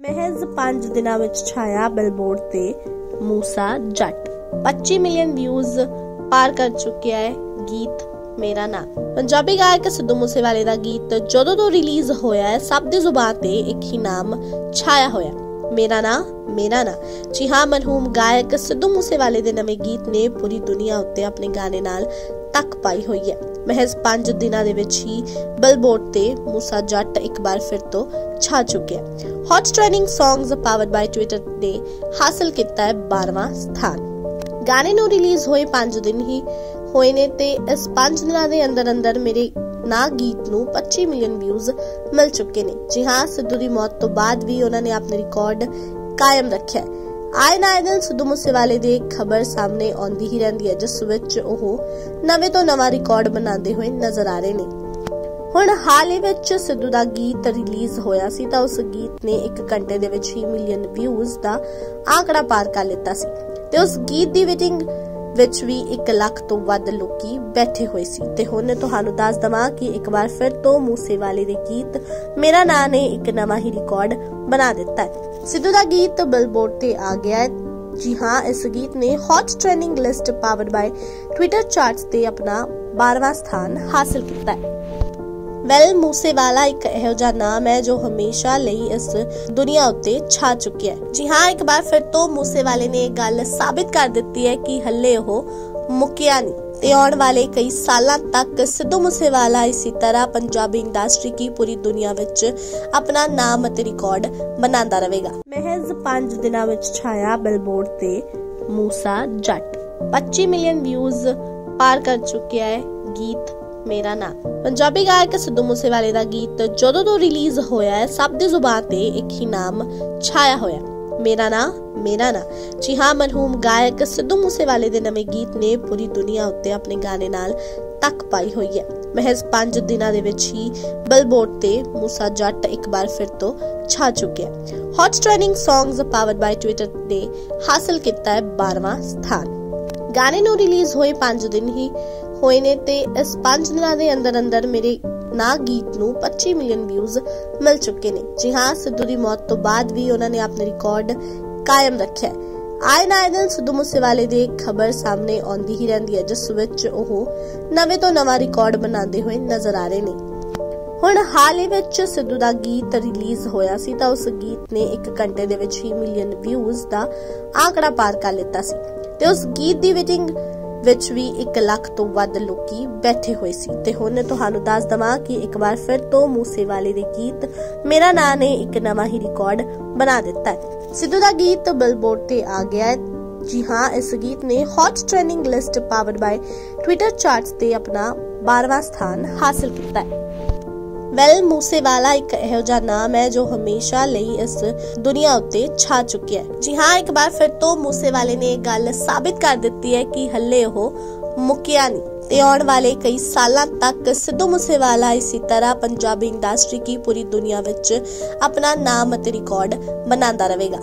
ਮਹਿਜ਼ 5 ਦਿਨਾਂ ਵਿੱਚ ਛਾਇਆ ਬਿਲਬੋਰਡ ਤੇ ਮੂਸਾ ਜੱਟ। 25 ਮਿਲੀਅਨ ਵਿਊਜ਼ ਪਾਰ ਕਰ ਚੁੱਕਿਆ ਹੈ ਗੀਤ ਮੇਰਾ ਨਾਂ। ਪੰਜਾਬੀ ਗਾਇਕ ਸਿੱਧੂ ਮੂਸੇਵਾਲੇ ਦਾ ਗੀਤ ਜਦੋਂ ਤੋਂ ਰਿਲੀਜ਼ ਹੋਇਆ ਹੈ, ਸਭ ਦੀ ਜ਼ੁਬਾਨ ਤੇ ਇੱਕ ਹੀ ਨਾਮ ਛਾਇਆ ਹੋਇਆ। ਮੇਰਾ ਨਾਂ ਮੇਰਾ ਨਾਂ। ਜੀ ਹਾਂ, ਮਰਹੂਮ ਗਾਇਕ ਸਿੱਧੂ ਮੂਸੇਵਾਲੇ ਦੇ ਨਵੇਂ ਗੀਤ ਨੇ ਪੂਰੀ ਦੁਨੀਆ ਉੱਤੇ ਆਪਣੇ ਗਾਣੇ ਨਾਲ ਤੱਕ ਪਾਈ ਹੋਈ ਹੈ। ਮਹਿਜ਼ 5 ਦਿਨਾਂ ਦੇ ਵਿੱਚ ਹੀ ਬਿਲਬੋਰਡ ਤੇ ਮੂਸਾ ਜੱਟ ਇੱਕ ਵਾਰ ਫਿਰ ਤੋਂ ਛਾ ਚੁੱਕਿਆ hot trending songs powered by Twitter ਨੇ ਹਾਸਲ ਕੀਤਾ ਹੈ 12ਵਾਂ ਸਥਾਨ। ਗਾਣੇ ਨੂੰ ਰਿਲੀਜ਼ ਹੋਏ 5 ਦਿਨ ਹੀ ਹੋਏ ਨੇ ਤੇ ਇਸ 5 ਦਿਨਾਂ ਦੇ ਅੰਦਰ ਅੰਦਰ ਮੇਰੇ ਨਾ ਗੀਤ ਨੂੰ 25 ਮਿਲੀਅਨ ਵਿਊਜ਼ ਮਿਲ ਚੁੱਕੇ ਨੇ। ਜੀ ਹਾਂ, ਸਿੱਧੂ ਦੀ ਮੌਤ ਤੋਂ ਬਾਅਦ ਵੀ ਉਹਨਾਂ ਨੇ ਆਪਣੇ ਰਿਕਾਰਡ ਕਾਇਮ ਰੱਖਿਆ ਹੈ ਆਏ ਸਿੱਧੂ ਮੂਸੇਵਾਲੇ ਦੀ ਖਬਰ ਸਾਹਮਣੇ ਆਉਂਦੀ ਹੀ ਰਹਿੰਦੀ ਹੈ, ਜਿਸ ਵਿੱਚ ਉਹ ਨਵੇਂ ਤੋਂ ਨਵਾਂ ਰਿਕਾਰਡ ਬਣਾਉਂਦੇ ਹੋਏ ਨਜ਼ਰ ਆ ਰਹੇ ਨੇ। ਹੁਣ ਹਾਲ ਹੀ ਵਿੱਚ ਸਿੱਧੂ ਦਾ ਗੀਤ ਰਿਲੀਜ਼ ਹੋਇਆ ਸੀ ਤਾਂ ਉਸ ਗੀਤ ਨੇ 1 ਘੰਟੇ ਦੇ ਵਿੱਚ ਹੀ ਮਿਲੀਅਨ ਵਿਊਜ਼ ਦਾ ਆંકੜਾ ਪਾਰ ਕਰ ਲਿੱਤਾ ਸੀ। ਤੇ ਉਸ ਗੀਤ ਦੀ ਵੇਟਿੰਗ ਵਿੱਚ ਵੀ 1 ਲੱਖ ਤੋਂ ਵੱਧ ਲੋਕੀ ਬੈਠੇ ਹੋਏ ਸੀ। ਤੇ ਹੁਣ ਤੁਹਾਨੂੰ ਦੱਸ ਦਵਾਂ ਕਿ ਇੱਕ ਵਾਰ ਫਿਰ ਤੋਂ ਮੂਸੇਵਾਲੇ ਦੇ ਗੀਤ ਮੇਰਾ ਨਾਂ ਨੇ ਇੱਕ ਨਵਾਂ ਹੀ ਰਿਕਾਰਡ ਬਣਾ ਦਿੱਤਾ ਹੈ। ਸਿੱਧੂ ਦਾ ਗੀਤ ਬਿਲਬੋਰਡ ਤੇ ਆ ਗਿਆ ਹੈ। ਜੀ ਹਾਂ, ਇਸ ਗੀਤ ਨੇ hot trending list powered by Twitter charts ਤੇ ਆਪਣਾ 12ਵਾਂ ਸਥਾਨ ਹਾਸਲ ਕੀਤਾ ਹੈ। ਵੈਲ ਮੂਸੇਵਾਲਾ ਇੱਕ ਇਹੋ ਜਿਹਾ ਨਾਮ ਹੈ ਜੋ ਹਮੇਸ਼ਾ ਲਈ ਇਸ ਦੁਨੀਆ ਉੱਤੇ ਛਾ ਚੁੱਕਿਆ ਹੈ ਜੀ ਹਾਂ ਇੱਕ ਵਾਰ ਫਿਰ ਤੋਂ ਮੂਸੇਵਾਲੇ ਨੇ ਇਹ ਗੱਲ ਸਾਬਿਤ ਕਰ ਦਿੱਤੀ ਹੈ ਕਿ ਹੱਲੇ ਉਹ ਮੁੱਕਿਆ ਨਹੀਂ ਤੇ ਆਉਣ ਵਾਲੇ ਕਈ ਸਾਲਾਂ ਤੱਕ ਸਿੱਧੂ ਮੂਸੇਵਾਲਾ ਇਸੇ ਤਰ੍ਹਾਂ ਪੰਜਾਬੀ ਇੰਡਸਟਰੀ ਕੀ ਪੂਰੀ ਦੁਨੀਆ ਵਿੱਚ ਆਪਣਾ ਨਾਮ ਅਤੇ ਰਿਕਾਰਡ ਬਣਾਉਂਦਾ ਰਹੇਗਾ ਮਹਿਜ਼ 5 ਦਿਨਾਂ ਵਿੱਚ ਛਾਇਆ ਬਿਲਬੋਰਡ ਤੇ ਮੂਸਾ ਜੱਟ 25 ਮਿਲੀਅਨ ਵਿਊਜ਼ ਪਾਰ ਕਰ ਚੁੱਕਿਆ ਹੈ ਗੀਤ ਮੇਰਾ ਨਾਂ। ਪੰਜਾਬੀ ਗਾਇਕ ਸਿੱਧੂ ਮੂਸੇਵਾਲੇ ਦਾ ਗੀਤ ਜਦੋਂ ਤੋਂ ਰਿਲੀਜ਼ ਹੋਇਆ ਹੈ, ਸਭ ਦੀ ਜ਼ੁਬਾਨ ਤੇ ਇੱਕ ਹੀ ਨਾਮ ਛਾਇਆ ਹੋਇਆ। ਮੇਰਾ ਨਾਂ ਮੇਰਾ ਨਾਂ। ਜੀ ਹਾਂ, ਮਰਹੂਮ ਗਾਇਕ ਸਿੱਧੂ ਮੂਸੇਵਾਲੇ ਦੇ ਨਵੇਂ ਗੀਤ ਨੇ ਪੂਰੀ ਦੁਨੀਆ ਉੱਤੇ ਆਪਣੇ ਗਾਣੇ ਨਾਲ ਤੱਕ ਪਾਈ ਹੋਈ ਹੈ। ਮਹਿਜ਼ 5 ਦਿਨਾਂ ਦੇ ਵਿੱਚ ਹੀ ਬਿਲਬੋਰਡ ਤੇ ਮੂਸਾ ਜੱਟ ਇੱਕ ਵਾਰ ਫਿਰ ਤੋਂ ਛਾ ਚੁੱਕਿਆ hot trending songs powered by Twitter ਨੇ ਹਾਸਲ ਕੀਤਾ ਹੈ 12ਵਾਂ ਸਥਾਨ। ਗਾਣੇ ਨੂੰ ਰਿਲੀਜ਼ ਹੋਏ 5 ਦਿਨ ਹੀ ਹੋਏ ਨੇ ਤੇ ਇਸ 5 ਦਿਨਾਂ ਦੇ ਅੰਦਰ ਅੰਦਰ ਮੇਰੇ ਨਾ ਗੀਤ ਨੂੰ 25 ਮਿਲੀਅਨ ਵਿਊਜ਼ ਮਿਲ ਚੁੱਕੇ ਨੇ। ਜੀ ਹਾਂ, ਸਿੱਧੂ ਦੀ ਮੌਤ ਤੋਂ ਬਾਅਦ ਵੀ ਉਹਨਾਂ ਨੇ ਆਪਣੇ ਰਿਕਾਰਡ ਕਾਇਮ ਰੱਖਿਆ ਆਏ ਨਾ ਦਿਨ ਸਿੱਧੂ ਮੂਸੇਵਾਲੇ ਦੀ ਖਬਰ ਸਾਹਮਣੇ ਆਉਂਦੀ ਹੀ ਰਹਿੰਦੀ ਹੈ, ਜਿਸ ਵਿੱਚ ਉਹ ਨਵੇਂ ਤੋਂ ਨਵਾਂ ਰਿਕਾਰਡ ਬਣਾਉਂਦੇ ਹੋਏ ਨਜ਼ਰ ਆ ਰਹੇ ਨੇ। ਹੁਣ ਹਾਲ ਹੀ ਵਿੱਚ ਸਿੱਧੂ ਦਾ ਗੀਤ ਰਿਲੀਜ਼ ਹੋਇਆ ਸੀ ਤਾਂ ਉਸ ਗੀਤ ਨੇ 1 ਘੰਟੇ ਦੇ ਵਿੱਚ ਹੀ ਮਿਲੀਅਨ ਵਿਊਜ਼ ਦਾ ਆંકੜਾ ਪਾਰ ਕਰ ਲਿੱਤਾ ਸੀ। ਤੇ ਉਸ ਗੀਤ ਦੀ ਵੇਟਿੰਗ ਵਿੱਚ ਵੀ 1 ਲੱਖ ਤੋਂ ਵੱਧ ਲੋਕੀ ਬੈਠੇ ਹੋਏ ਸੀ। ਤੇ ਹੁਣ ਤੁਹਾਨੂੰ ਦੱਸ ਦਵਾਂ ਕਿ ਇੱਕ ਵਾਰ ਫਿਰ ਤੋਂ ਮੂਸੇਵਾਲੇ ਦੇ ਗੀਤ ਮੇਰਾ ਨਾਂ ਨੇ ਇੱਕ ਨਵਾਂ ਹੀ ਰਿਕਾਰਡ ਬਣਾ ਦਿੱਤਾ ਹੈ। ਸਿੱਧੂ ਦਾ ਗੀਤ ਬਿਲਬੋਰਡ ਤੇ ਆ ਗਿਆ ਹੈ। ਜੀ ਹਾਂ, ਇਸ ਗੀਤ ਨੇ hot trending list powered by Twitter charts ਤੇ ਆਪਣਾ 12ਵਾਂ ਸਥਾਨ ਹਾਸਲ ਕੀਤਾ ਹੈ। ਵੈਲ ਮੂਸੇਵਾਲਾ ਇੱਕ ਇਹੋ ਜਿਹਾ ਨਾਮ ਹੈ ਜੋ ਹਮੇਸ਼ਾ ਲਈ ਇਸ ਦੁਨੀਆ ਉੱਤੇ ਛਾ ਚੁੱਕਿਆ ਹੈ। ਜੀ ਹਾਂ, ਇੱਕ ਵਾਰ ਫਿਰ ਤੋਂ ਮੂਸੇਵਾਲੇ ਨੇ ਇਹ ਗੱਲ ਸਾਬਿਤ ਕਰ ਦਿੱਤੀ ਹੈ ਕਿ ਹੱਲੇ ਉਹ ਮੁੱਕਿਆ ਨਹੀਂ ਤੇ ਆਉਣ ਵਾਲੇ ਕਈ ਸਾਲਾਂ ਤੱਕ ਸਿੱਧੂ ਮੂਸੇਵਾਲਾ ਇਸੇ ਤਰ੍ਹਾਂ ਪੰਜਾਬੀ ਇੰਡਸਟਰੀ ਕੀ ਪੂਰੀ ਦੁਨੀਆ ਵਿੱਚ ਆਪਣਾ ਨਾਮ ਅਤੇ ਰਿਕਾਰਡ ਬਣਾਉਂਦਾ ਰਹੇਗਾ।